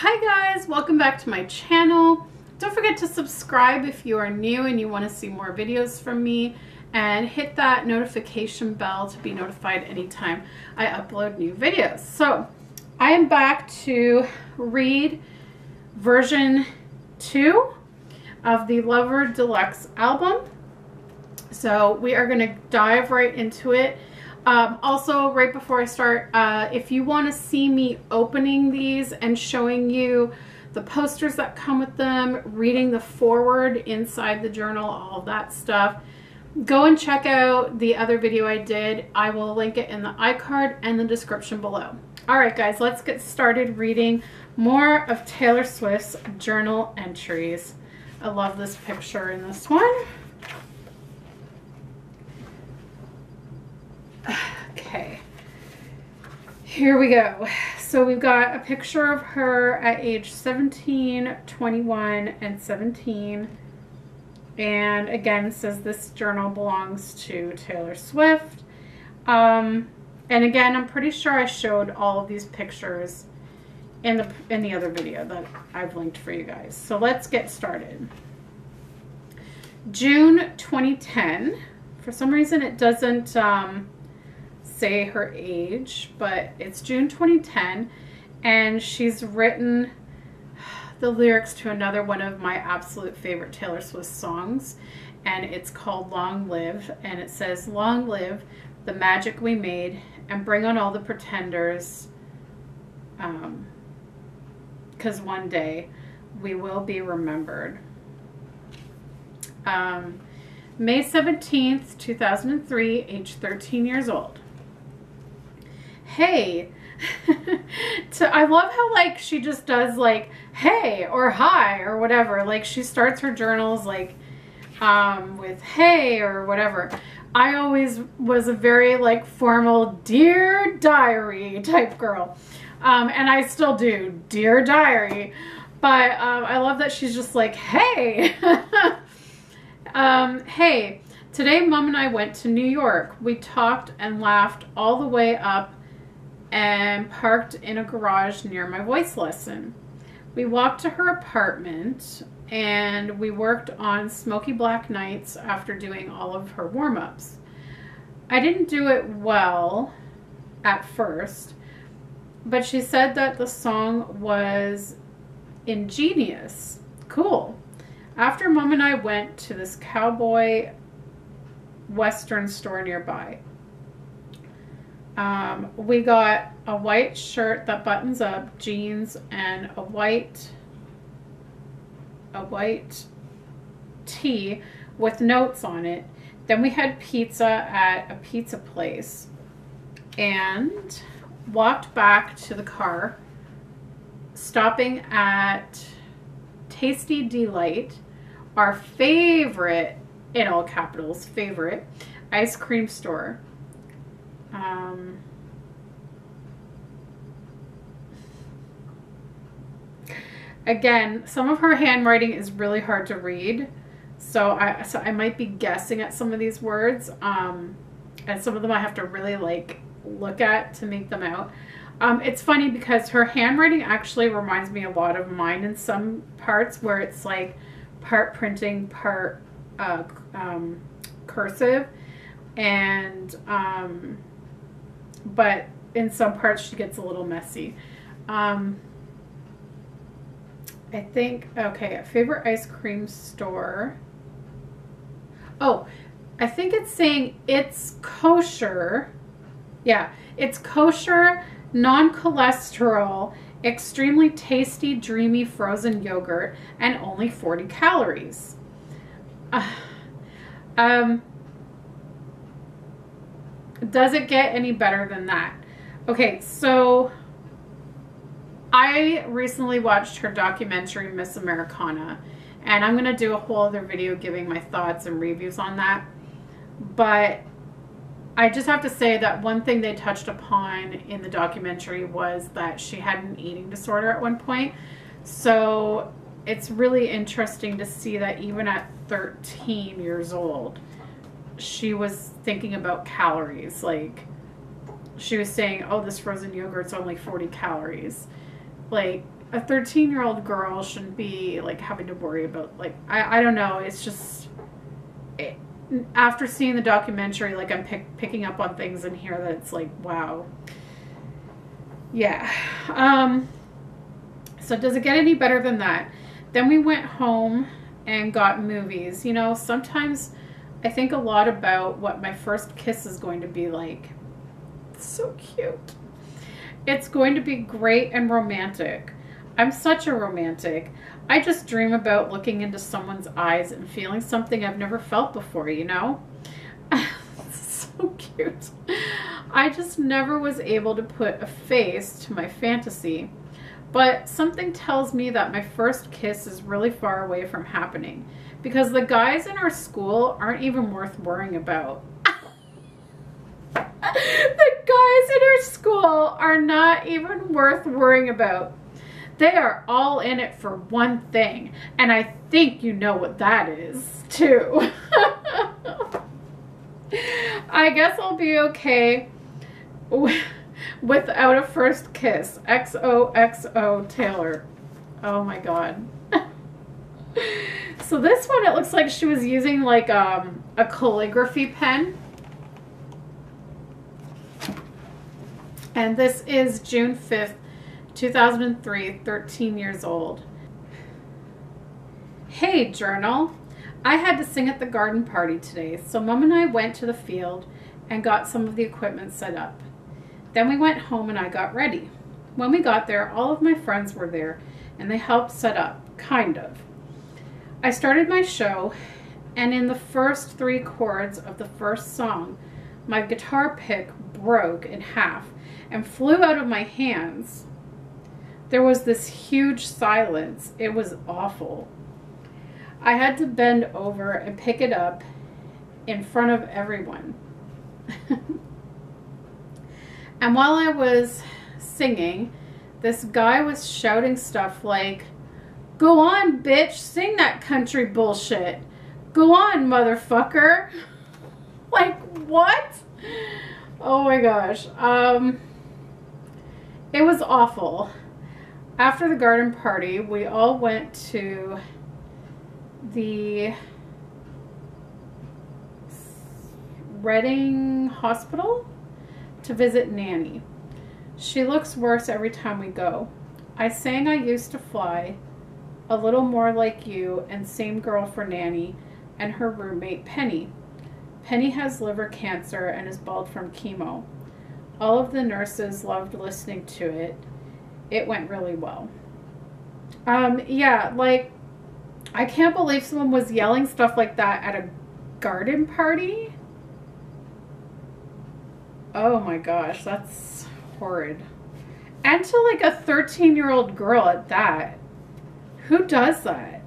Hi guys, welcome back to my channel. Don't forget to subscribe if you are new and you want to see more videos from me and hit that notification bell to be notified anytime I upload new videos. So I am back to read version two of the Lover Deluxe album. So we are going to dive right into it. Um, also, right before I start, uh, if you want to see me opening these and showing you the posters that come with them, reading the forward inside the journal, all that stuff, go and check out the other video I did. I will link it in the iCard and the description below. All right, guys, let's get started reading more of Taylor Swift's journal entries. I love this picture in this one. Okay, here we go. So we've got a picture of her at age 17, 21, and 17. And again, says this journal belongs to Taylor Swift. Um, and again, I'm pretty sure I showed all of these pictures in the in the other video that I've linked for you guys. So let's get started. June 2010. For some reason, it doesn't um, say her age, but it's June 2010, and she's written the lyrics to another one of my absolute favorite Taylor Swift songs, and it's called Long Live, and it says, Long live the magic we made, and bring on all the pretenders, because um, one day we will be remembered. Um, May 17th, 2003, age 13 years old hey. to, I love how like she just does like hey or hi or whatever. Like she starts her journals like um, with hey or whatever. I always was a very like formal dear diary type girl. Um, and I still do dear diary. But um, I love that she's just like, hey, um, hey, today mom and I went to New York. We talked and laughed all the way up and parked in a garage near my voice lesson. We walked to her apartment and we worked on Smokey Black Nights after doing all of her warm ups. I didn't do it well at first, but she said that the song was ingenious. Cool. After mom and I went to this cowboy western store nearby. Um, we got a white shirt that buttons up, jeans, and a white a white tee with notes on it. Then we had pizza at a pizza place and walked back to the car, stopping at Tasti D-Lite, our favorite, in all capitals, favorite ice cream store. Um, again, some of her handwriting is really hard to read. So I, so I might be guessing at some of these words. Um, and some of them I have to really like look at to make them out. Um, it's funny because her handwriting actually reminds me a lot of mine in some parts where it's like part printing, part uh, um, cursive. And um, but in some parts she gets a little messy. Um, I think, okay, favorite ice cream store. Oh, I think it's saying it's kosher. Yeah, it's kosher, non-cholesterol, extremely tasty, dreamy frozen yogurt, and only 40 calories. Uh, um, does it get any better than that? Okay, so I recently watched her documentary, Miss Americana, and I'm going to do a whole other video giving my thoughts and reviews on that. But I just have to say that one thing they touched upon in the documentary was that she had an eating disorder at one point. So it's really interesting to see that even at 13 years old, she was thinking about calories. Like, she was saying, oh, this frozen yogurt's only 40 calories. Like, a 13 year old girl shouldn't be like having to worry about like I, I don't know it's just it, after seeing the documentary like i'm pick, picking up on things in here that it's like wow yeah um so does it get any better than that then we went home and got movies you know sometimes i think a lot about what my first kiss is going to be like it's so cute it's going to be great and romantic I'm such a romantic. I just dream about looking into someone's eyes and feeling something I've never felt before, you know? so cute. I just never was able to put a face to my fantasy. But something tells me that my first kiss is really far away from happening because the guys in our school aren't even worth worrying about. the guys in our school are not even worth worrying about. They are all in it for one thing. And I think you know what that is, too. I guess I'll be okay without a first kiss. XOXO Taylor. Oh my god. so this one, it looks like she was using like um, a calligraphy pen. And this is June 5th, 2003, 13 years old. Hey, journal. I had to sing at the garden party today, so mom and I went to the field and got some of the equipment set up. Then we went home and I got ready. When we got there, all of my friends were there and they helped set up, kind of. I started my show, and in the first three chords of the first song, my guitar pick broke in half and flew out of my hands there was this huge silence. It was awful. I had to bend over and pick it up in front of everyone. and while I was singing, this guy was shouting stuff like, Go on, bitch, sing that country bullshit. Go on, motherfucker. like, what? Oh my gosh. Um, it was awful after the garden party, we all went to the Reading Hospital to visit Nanny. She looks worse every time we go. I sang I used to fly, a little more like you, and same girl for Nanny, and her roommate Penny. Penny has liver cancer and is bald from chemo. All of the nurses loved listening to it it went really well. Um, yeah, like, I can't believe someone was yelling stuff like that at a garden party. Oh my gosh, that's horrid. And to like a 13 year old girl at that. Who does that?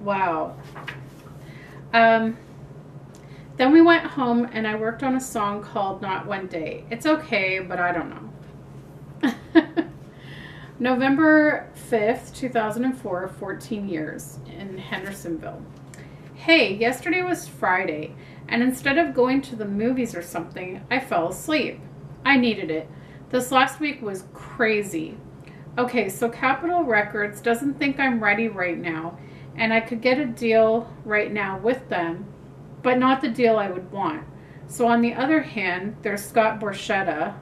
Wow. Um, then we went home and I worked on a song called Not One Day. It's okay, but I don't know. November 5th, 2004, 14 years in Hendersonville. Hey, yesterday was Friday, and instead of going to the movies or something, I fell asleep. I needed it. This last week was crazy. Okay, so Capitol Records doesn't think I'm ready right now, and I could get a deal right now with them, but not the deal I would want. So on the other hand, there's Scott Borchetta,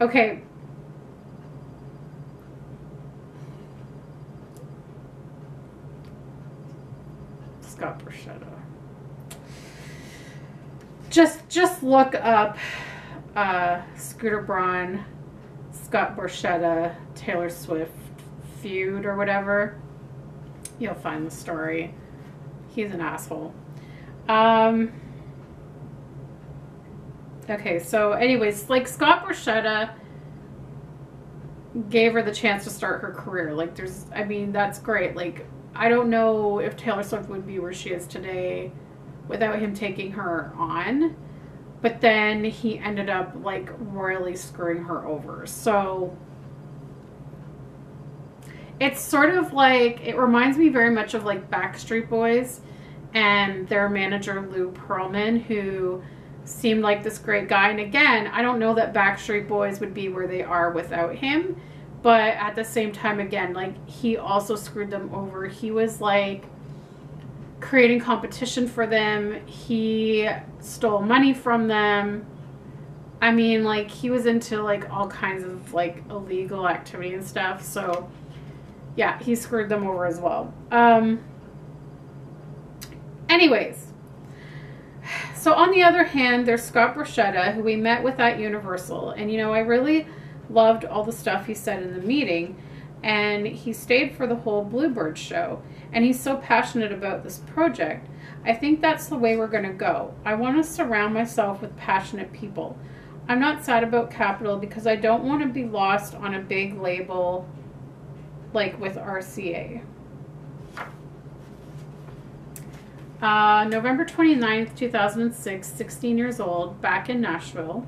Okay. Scott Borchetta. Just just look up uh, Scooter Braun, Scott Borchetta, Taylor Swift feud or whatever. You'll find the story. He's an asshole. Um, Okay, so anyways, like Scott Borchetta gave her the chance to start her career. Like there's I mean, that's great. Like I don't know if Taylor Swift would be where she is today without him taking her on. But then he ended up like royally screwing her over. So it's sort of like it reminds me very much of like Backstreet Boys and their manager Lou Pearlman who seemed like this great guy. And again, I don't know that Backstreet Boys would be where they are without him. But at the same time, again, like he also screwed them over. He was like creating competition for them. He stole money from them. I mean, like he was into like all kinds of like illegal activity and stuff. So yeah, he screwed them over as well. Um anyways, so on the other hand, there's Scott Borchetta, who we met with at Universal. And, you know, I really loved all the stuff he said in the meeting. And he stayed for the whole Bluebird show. And he's so passionate about this project. I think that's the way we're going to go. I want to surround myself with passionate people. I'm not sad about Capitol because I don't want to be lost on a big label like with RCA. Uh, November 29th, 2006, 16 years old, back in Nashville.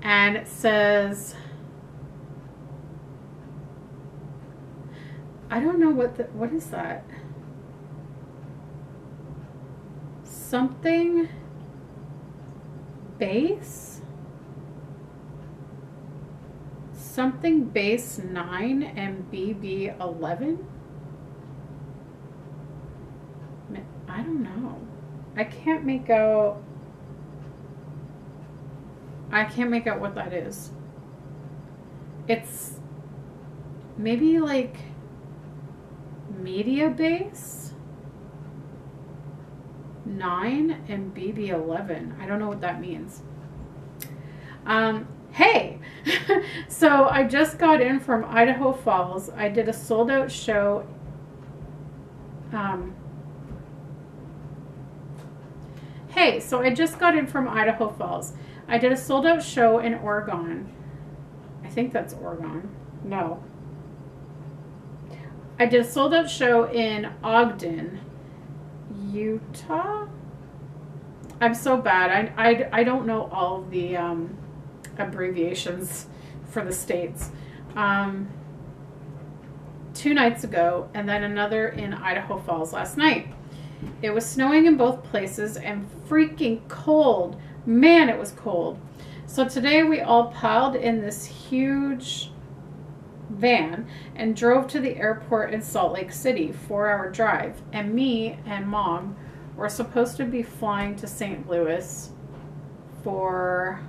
And it says, I don't know what the, what is that? Something base? Something base 9 and BB 11? I don't know. I can't make out. I can't make out what that is. It's maybe like media base 9 and BB 11. I don't know what that means. Um, hey, so I just got in from Idaho Falls. I did a sold out show. Um, Hey, so I just got in from Idaho Falls. I did a sold out show in Oregon. I think that's Oregon. No. I did a sold out show in Ogden, Utah. I'm so bad. I, I, I don't know all the um, abbreviations for the states. Um, two nights ago, and then another in Idaho Falls last night. It was snowing in both places and freaking cold. Man, it was cold. So today we all piled in this huge van and drove to the airport in Salt Lake City, four hour drive. And me and mom were supposed to be flying to St. Louis for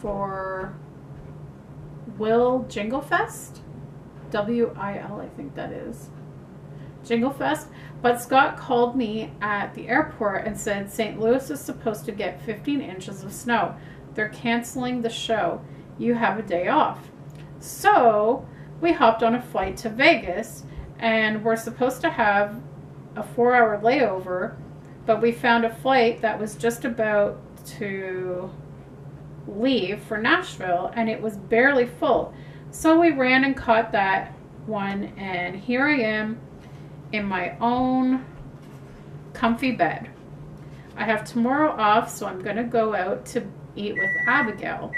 for Will Jingle Fest. W-I-L, I think that is. Jingle Fest. But Scott called me at the airport and said St. Louis is supposed to get 15 inches of snow. They're canceling the show. You have a day off. So we hopped on a flight to Vegas and we're supposed to have a four hour layover, but we found a flight that was just about to leave for Nashville and it was barely full. So we ran and caught that one and here I am in my own comfy bed. I have tomorrow off, so I'm going to go out to eat with Abigail.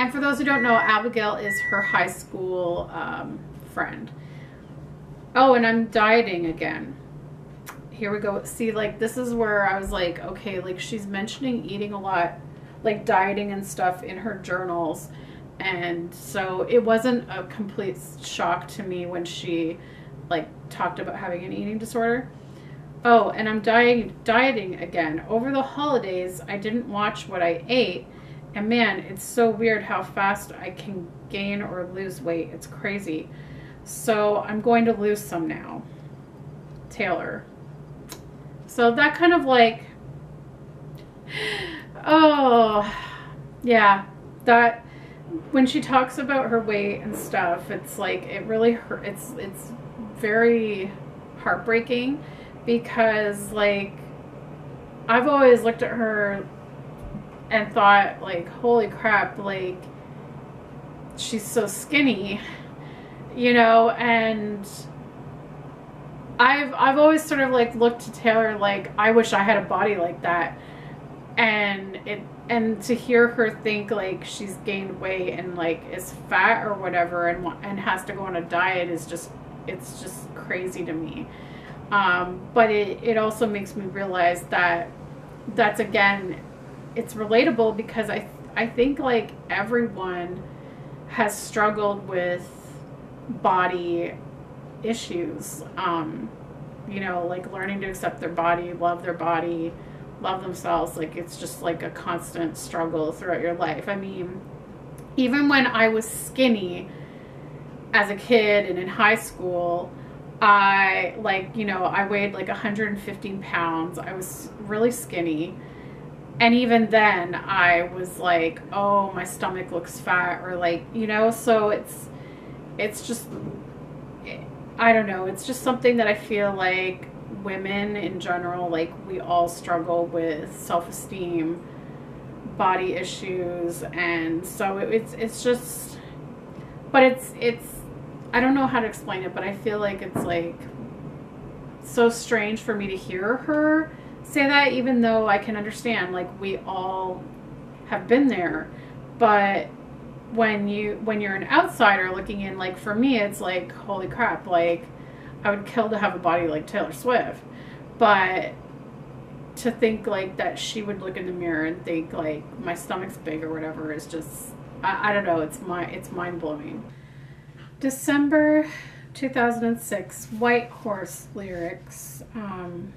And for those who don't know, Abigail is her high school um, friend. Oh, and I'm dieting again. Here we go. See, like, this is where I was like, okay, like, she's mentioning eating a lot, like, dieting and stuff in her journals. And so it wasn't a complete shock to me when she like talked about having an eating disorder. Oh, and I'm dieting, dieting again. Over the holidays, I didn't watch what I ate. And man, it's so weird how fast I can gain or lose weight. It's crazy. So I'm going to lose some now. Taylor. So that kind of like, oh, yeah, that when she talks about her weight and stuff, it's like, it really hurt. It's, it's very heartbreaking because like I've always looked at her and thought like holy crap like she's so skinny you know and I've I've always sort of like looked to Taylor like I wish I had a body like that and it and to hear her think like she's gained weight and like is fat or whatever and and has to go on a diet is just it's just crazy to me. Um, but it, it also makes me realize that that's again, it's relatable because I, I think like everyone has struggled with body issues. Um, you know, like learning to accept their body, love their body, love themselves. Like it's just like a constant struggle throughout your life. I mean, even when I was skinny as a kid and in high school, I like, you know, I weighed like 115 pounds. I was really skinny. And even then, I was like, oh, my stomach looks fat, or like, you know, so it's, it's just, I don't know, it's just something that I feel like women in general, like, we all struggle with self esteem, body issues, and so it's, it's just, but it's, it's, I don't know how to explain it, but I feel like it's like so strange for me to hear her say that, even though I can understand, like, we all have been there. But when you when you're an outsider looking in, like for me, it's like, holy crap, like I would kill to have a body like Taylor Swift. But to think like that she would look in the mirror and think like my stomach's big or whatever is just I, I don't know, it's my it's mind blowing. December 2006, White Horse lyrics. Um,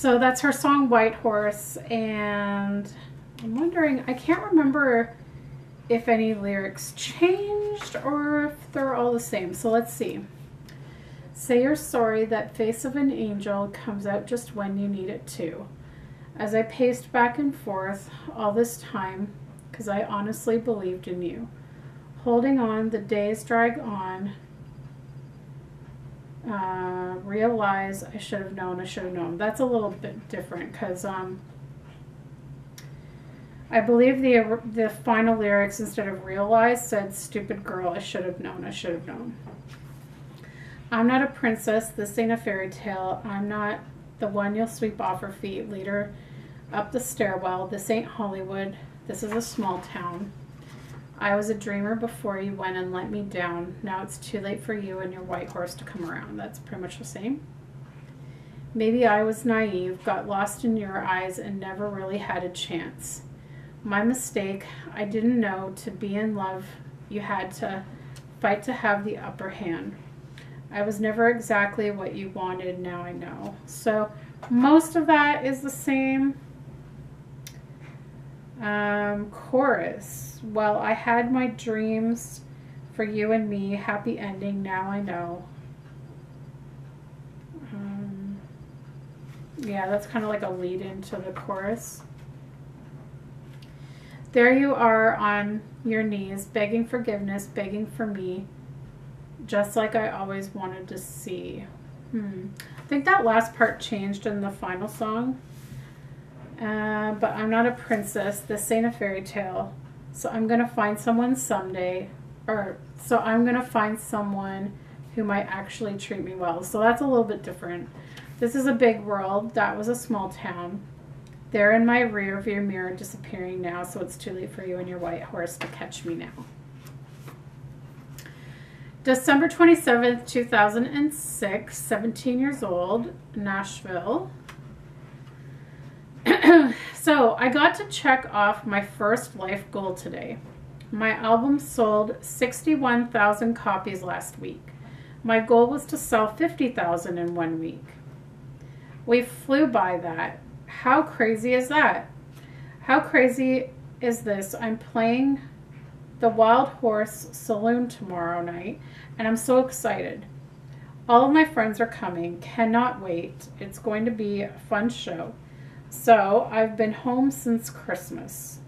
so that's her song White Horse, and I'm wondering, I can't remember if any lyrics changed or if they're all the same. So let's see. Say you're sorry, that face of an angel comes out just when you need it to. As I paced back and forth all this time, because I honestly believed in you holding on, the days drag on. Uh, realize I should have known, I should have known. That's a little bit different because um, I believe the the final lyrics instead of realize said stupid girl, I should have known, I should have known. I'm not a princess, this ain't a fairy tale. I'm not the one you'll sweep off her feet later up the stairwell. This ain't Hollywood. This is a small town. I was a dreamer before you went and let me down. Now it's too late for you and your white horse to come around. That's pretty much the same. Maybe I was naive, got lost in your eyes, and never really had a chance. My mistake, I didn't know to be in love, you had to fight to have the upper hand. I was never exactly what you wanted, now I know. So most of that is the same. Um, chorus. Well, I had my dreams for you and me. Happy ending. Now I know. Um, yeah, that's kind of like a lead into the chorus. There you are on your knees, begging forgiveness, begging for me, just like I always wanted to see. Hmm. I think that last part changed in the final song. Uh, but I'm not a princess. This ain't a fairy tale. So I'm going to find someone someday. Or, so I'm going to find someone who might actually treat me well. So that's a little bit different. This is a big world. That was a small town. They're in my rear view mirror disappearing now, so it's too late for you and your white horse to catch me now. December 27th, 2006, 17 years old, Nashville. so I got to check off my first life goal today. My album sold 61,000 copies last week. My goal was to sell 50,000 in one week. We flew by that. How crazy is that? How crazy is this? I'm playing the Wild Horse Saloon tomorrow night, and I'm so excited. All of my friends are coming. Cannot wait. It's going to be a fun show. So I've been home since Christmas.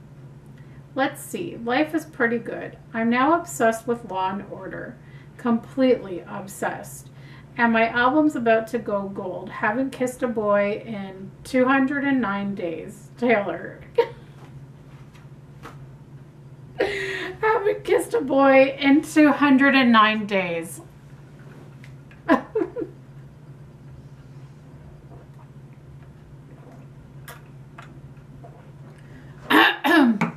Let's see, life is pretty good. I'm now obsessed with Law and Order. Completely obsessed. And my album's about to go gold. Haven't kissed a boy in 209 days. Taylor. Haven't kissed a boy in 209 days.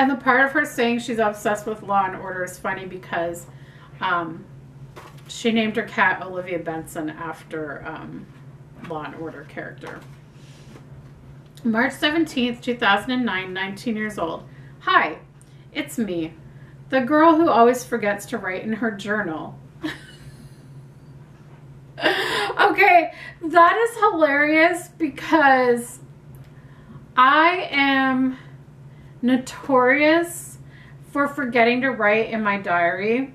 And the part of her saying she's obsessed with Law and Order is funny because um, she named her cat Olivia Benson after um, Law and Order character. March 17th, 2009, 19 years old. Hi, it's me, the girl who always forgets to write in her journal. okay, that is hilarious because I am notorious for forgetting to write in my diary.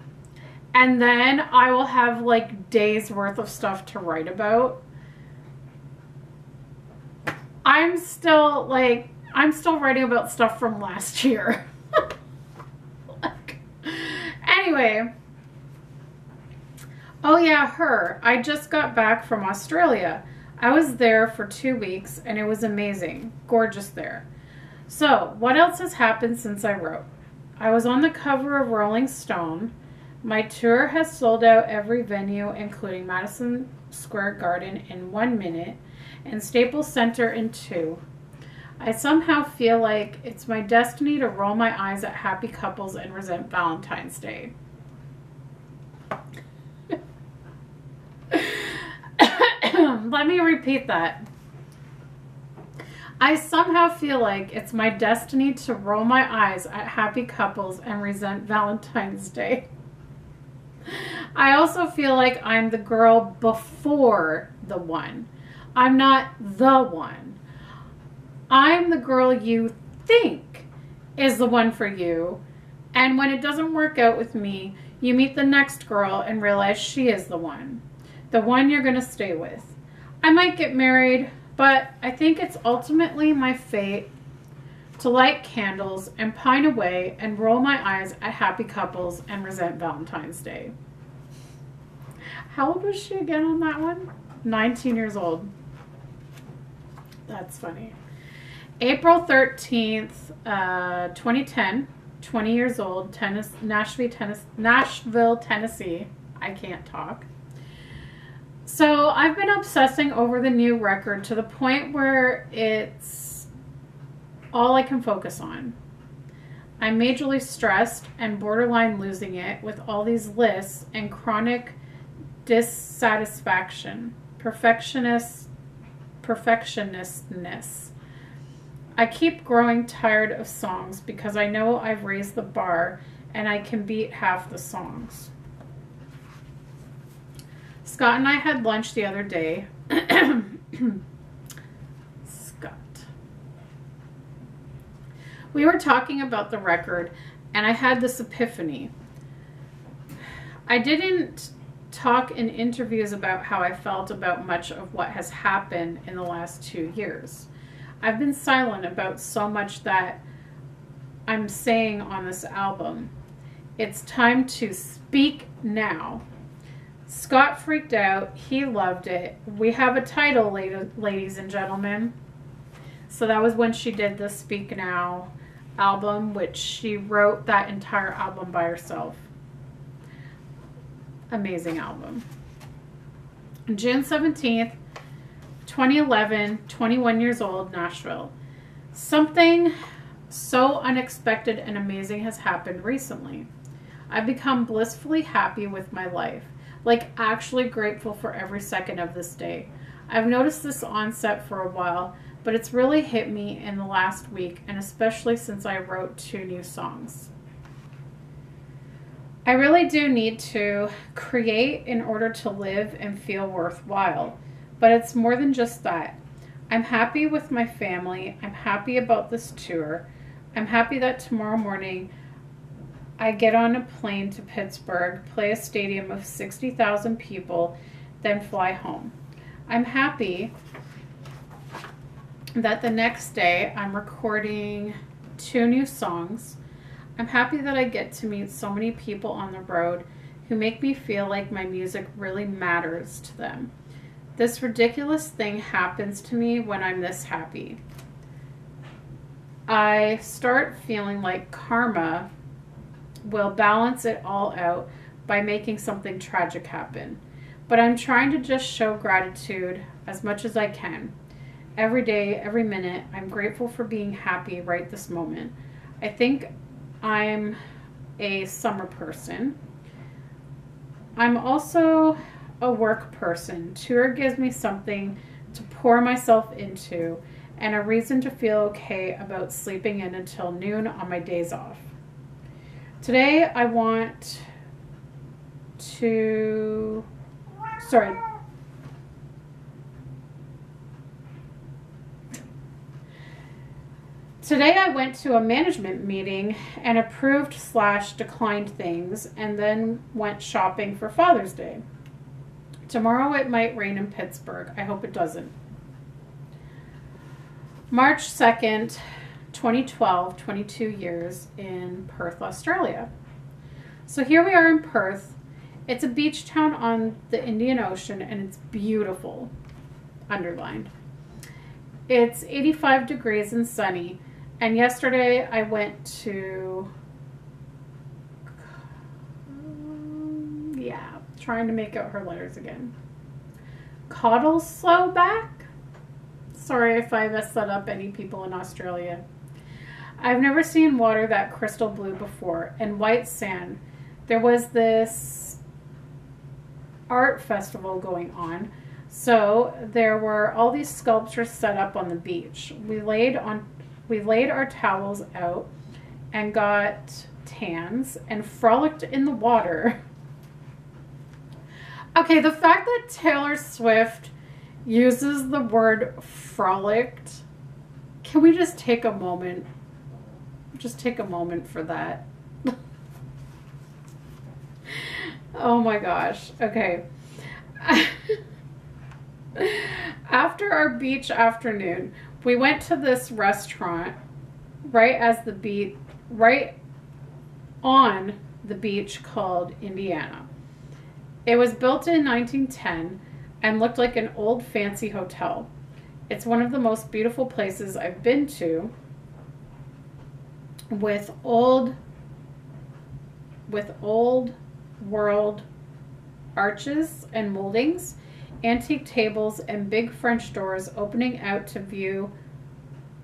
And then I will have like days worth of stuff to write about. I'm still like, I'm still writing about stuff from last year. like, anyway. Oh yeah, her. I just got back from Australia. I was there for two weeks and it was amazing. Gorgeous there. So, what else has happened since I wrote? I was on the cover of Rolling Stone. My tour has sold out every venue, including Madison Square Garden in one minute and Staples Center in two. I somehow feel like it's my destiny to roll my eyes at happy couples and resent Valentine's Day. Let me repeat that. I somehow feel like it's my destiny to roll my eyes at happy couples and resent Valentine's Day. I also feel like I'm the girl before the one. I'm not the one. I'm the girl you think is the one for you. And when it doesn't work out with me, you meet the next girl and realize she is the one. The one you're going to stay with. I might get married, but I think it's ultimately my fate to light candles and pine away and roll my eyes at happy couples and resent Valentine's Day. How old was she again on that one? 19 years old. That's funny. April 13th, uh, 2010, 20 years old, Nashville, tennis, Nashville, Tennessee. I can't talk. So I've been obsessing over the new record to the point where it's all I can focus on. I'm majorly stressed and borderline losing it with all these lists and chronic dissatisfaction, perfectionist, perfectionistness. I keep growing tired of songs because I know I've raised the bar and I can beat half the songs. Scott and I had lunch the other day. Scott. We were talking about the record, and I had this epiphany. I didn't talk in interviews about how I felt about much of what has happened in the last two years. I've been silent about so much that I'm saying on this album. It's time to speak now. Scott freaked out. He loved it. We have a title, ladies and gentlemen. So that was when she did the Speak Now album, which she wrote that entire album by herself. Amazing album. June 17th, 2011, 21 years old, Nashville. Something so unexpected and amazing has happened recently. I've become blissfully happy with my life like actually grateful for every second of this day. I've noticed this onset for a while, but it's really hit me in the last week, and especially since I wrote two new songs. I really do need to create in order to live and feel worthwhile, but it's more than just that. I'm happy with my family. I'm happy about this tour. I'm happy that tomorrow morning I get on a plane to Pittsburgh, play a stadium of 60,000 people, then fly home. I'm happy that the next day I'm recording two new songs. I'm happy that I get to meet so many people on the road who make me feel like my music really matters to them. This ridiculous thing happens to me when I'm this happy. I start feeling like karma will balance it all out by making something tragic happen. But I'm trying to just show gratitude as much as I can. Every day, every minute, I'm grateful for being happy right this moment. I think I'm a summer person. I'm also a work person. Tour gives me something to pour myself into and a reason to feel okay about sleeping in until noon on my days off. Today I want to, sorry, Today I went to a management meeting and approved slash declined things and then went shopping for Father's Day. Tomorrow it might rain in Pittsburgh. I hope it doesn't. March 2nd, 2012, 22 years in Perth, Australia. So here we are in Perth. It's a beach town on the Indian Ocean and it's beautiful. Underlined. It's 85 degrees and sunny and yesterday I went to, um, yeah, trying to make out her letters again. Coddle slow back. Sorry if I messed that up, any people in Australia. I've never seen water that crystal blue before and white sand. There was this art festival going on. So there were all these sculptures set up on the beach. We laid on we laid our towels out and got tans and frolicked in the water. Okay, the fact that Taylor Swift uses the word frolicked, can we just take a moment? Just take a moment for that. oh my gosh. Okay. After our beach afternoon, we went to this restaurant right as the beach, right on the beach called Indiana. It was built in 1910 and looked like an old fancy hotel. It's one of the most beautiful places I've been to with old with old world arches and moldings antique tables, and big French doors opening out to view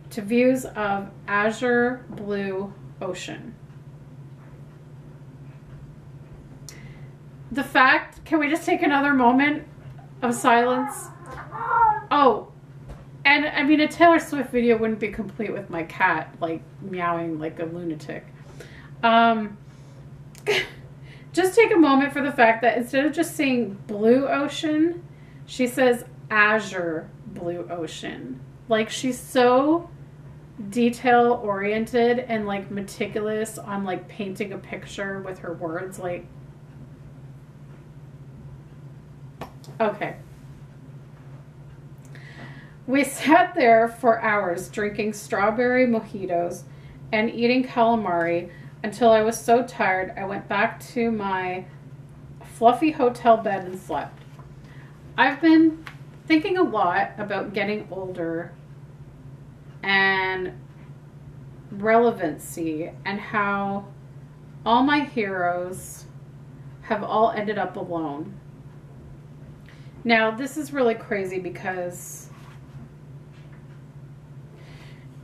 to views of azure blue ocean. The fact, can we just take another moment of silence? And I mean, a Taylor Swift video wouldn't be complete with my cat, like, meowing like a lunatic. Um, just take a moment for the fact that instead of just saying blue ocean, she says azure blue ocean. Like she's so detail oriented and like meticulous on like painting a picture with her words like Okay. We sat there for hours drinking strawberry mojitos and eating calamari until I was so tired I went back to my fluffy hotel bed and slept. I've been thinking a lot about getting older and relevancy and how all my heroes have all ended up alone. Now, this is really crazy because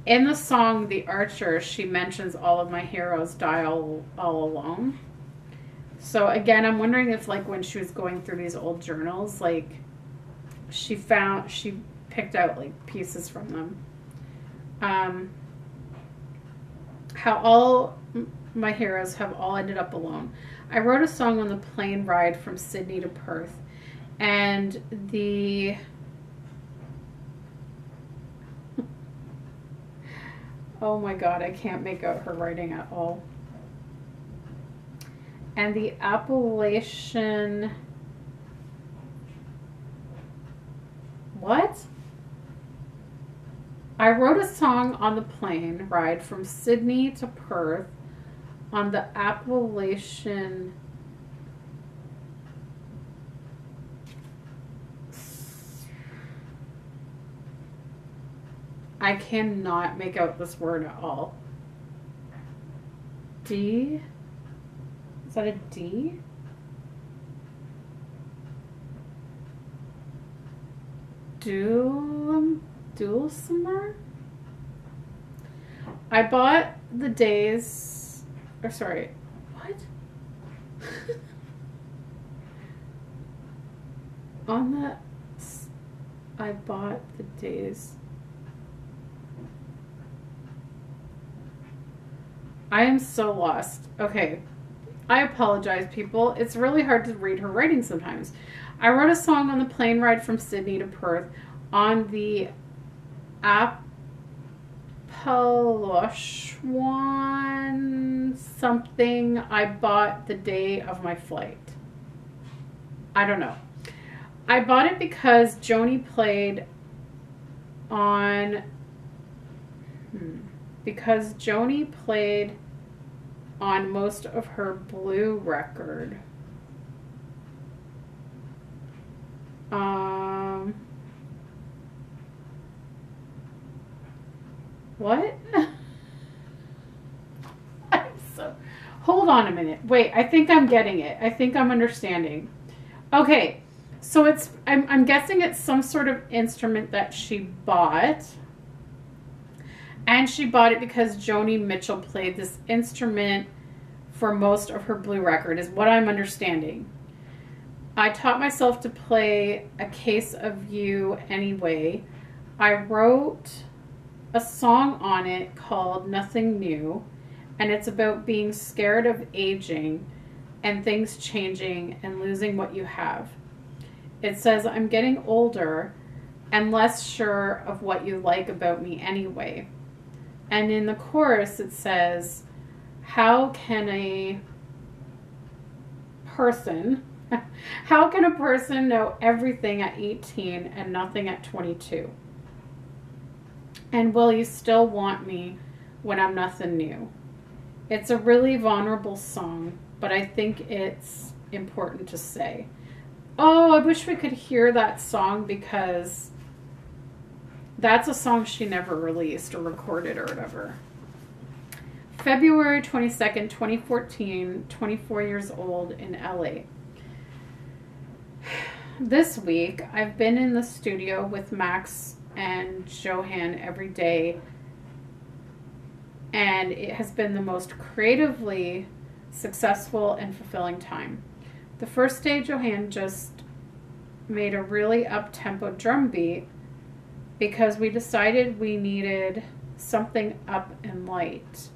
in the song The Archer, she mentions all of my heroes die all, all alone. So again, I'm wondering if like when she was going through these old journals, like she found, she picked out like pieces from them. Um, how all my heroes have all ended up alone. I wrote a song on the plane ride from Sydney to Perth and the oh my god, I can't make out her writing at all and the Appalachian. What? I wrote a song on the plane ride from Sydney to Perth on the Appalachian. I cannot make out this word at all. D Is that a D? Dual, Dulcimer? I bought the days, or sorry, what? on the I bought the days. I am so lost. Okay. I apologize, people. It's really hard to read her writing sometimes. I wrote a song on the plane ride from Sydney to Perth on the Appalachian something I bought the day of my flight. I don't know. I bought it because Joni played on because Joni played on most of her blue record. Um What? Hold on a minute. Wait, I think I'm getting it. I think I'm understanding. Okay. So it's, I'm, I'm guessing it's some sort of instrument that she bought. And she bought it because Joni Mitchell played this instrument for most of her blue record, is what I'm understanding. I taught myself to play A Case of You anyway. I wrote a song on it called Nothing New, and it's about being scared of aging and things changing and losing what you have. It says, I'm getting older and less sure of what you like about me anyway. And in the chorus, it says, How can a person, how can a person know everything at 18 and nothing at 22? And will you still want me when I'm nothing new? It's a really vulnerable song, but I think it's important to say. Oh, I wish we could hear that song because that's a song she never released or recorded or whatever. February 22nd, 2014, 24 years old in LA. This week, I've been in the studio with Max and Johan every day, and it has been the most creatively successful and fulfilling time. The first day, Johan just made a really up-tempo drum beat because we decided we needed something up and light.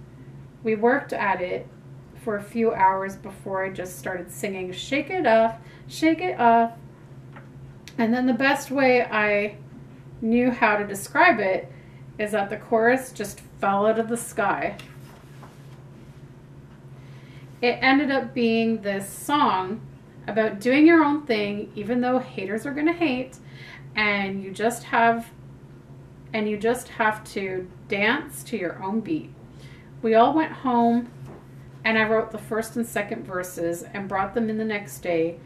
We worked at it for a few hours before I just started singing Shake It Off, Shake It Off. And then the best way I knew how to describe it is that the chorus just fell out of the sky it ended up being this song about doing your own thing, even though haters are going to hate, and you just have and you just have to dance to your own beat. We all went home and I wrote the first and second verses and brought them in the next day.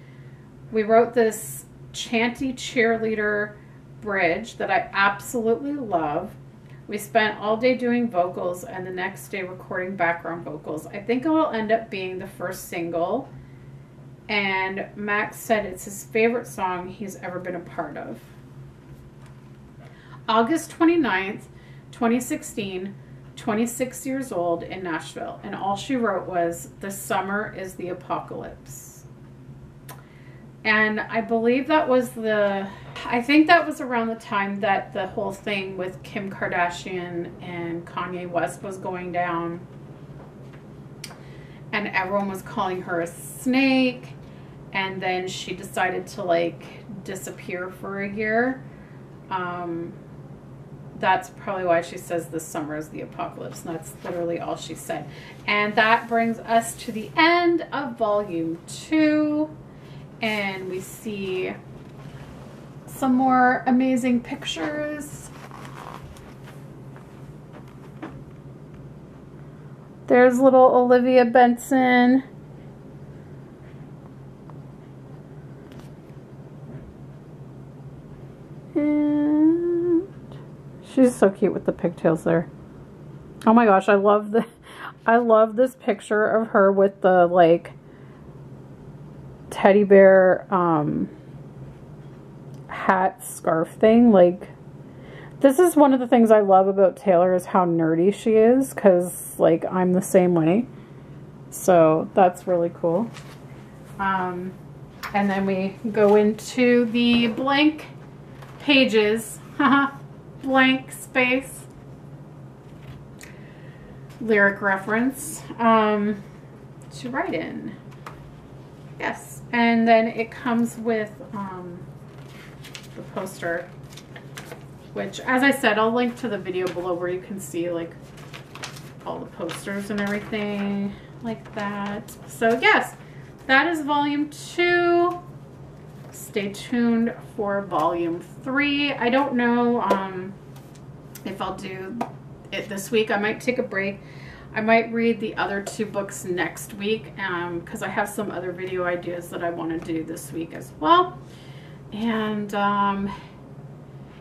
We wrote this chanty cheerleader bridge that I absolutely love we spent all day doing vocals and the next day recording background vocals. I think it will end up being the first single. And Max said it's his favorite song he's ever been a part of. August 29th, 2016, 26 years old in Nashville. And all she wrote was, The summer is the apocalypse. And I believe that was the I think that was around the time that the whole thing with Kim Kardashian and Kanye West was going down. And everyone was calling her a snake. And then she decided to like disappear for a year. Um, that's probably why she says this summer is the apocalypse. And that's literally all she said. And that brings us to the end of volume two. And we see some more amazing pictures. There's little Olivia Benson. And she's so cute with the pigtails there. Oh my gosh, I love the I love this picture of her with the like teddy bear um hat scarf thing. Like, this is one of the things I love about Taylor is how nerdy she is because, like, I'm the same way. So that's really cool. Um, And then we go into the blank pages, blank space, lyric reference um, to write in. Yes, and then it comes with um, the poster, which as I said, I'll link to the video below where you can see like all the posters and everything like that. So yes, that is volume two. Stay tuned for volume three. I don't know um, if I'll do it this week. I might take a break. I might read the other two books next week because um, I have some other video ideas that I want to do this week as well. And um,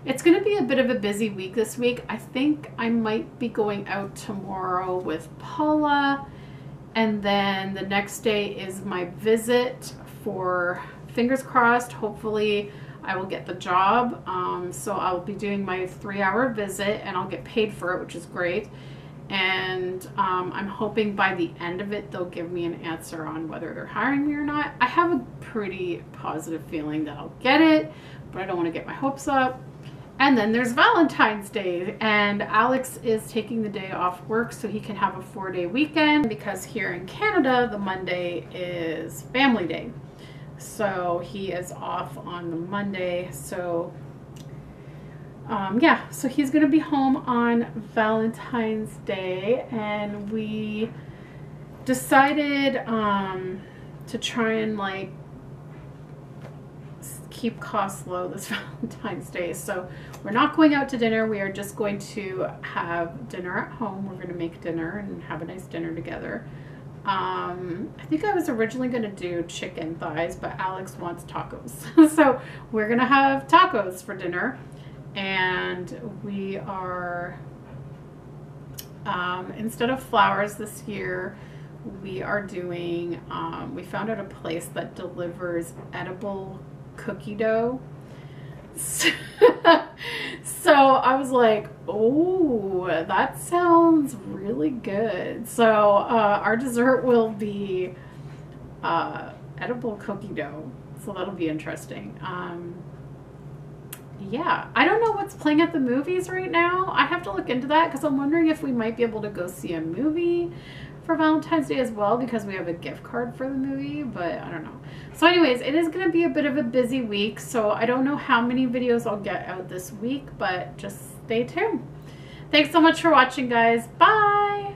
it's going to be a bit of a busy week this week. I think I might be going out tomorrow with Paula. And then the next day is my visit for fingers crossed. Hopefully I will get the job. Um, so I'll be doing my three hour visit and I'll get paid for it, which is great. And um, I'm hoping by the end of it, they'll give me an answer on whether they're hiring me or not. I have a pretty positive feeling that I'll get it, but I don't want to get my hopes up. And then there's Valentine's Day, and Alex is taking the day off work so he can have a four day weekend because here in Canada, the Monday is family day. So he is off on the Monday. So, um, yeah, so he's going to be home on Valentine's Day, and we decided um, to try and like keep costs low this Valentine's Day. So we're not going out to dinner. We are just going to have dinner at home. We're going to make dinner and have a nice dinner together. Um, I think I was originally going to do chicken thighs, but Alex wants tacos. so we're going to have tacos for dinner. And we are, um, instead of flowers this year, we are doing, um, we found out a place that delivers edible cookie dough. So, so I was like, oh, that sounds really good. So uh, our dessert will be uh, edible cookie dough. So that'll be interesting. Um, yeah, I don't know what's playing at the movies right now. I have to look into that because I'm wondering if we might be able to go see a movie for Valentine's Day as well because we have a gift card for the movie, but I don't know. So anyways, it is going to be a bit of a busy week, so I don't know how many videos I'll get out this week, but just stay tuned. Thanks so much for watching, guys. Bye!